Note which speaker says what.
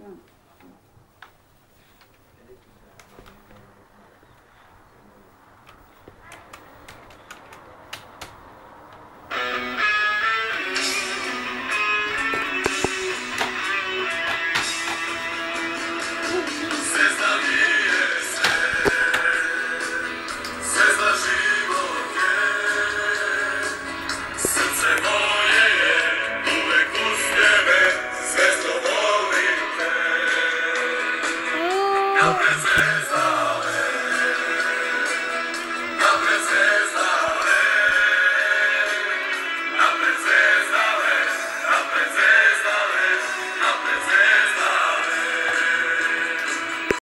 Speaker 1: 嗯。
Speaker 2: Help us.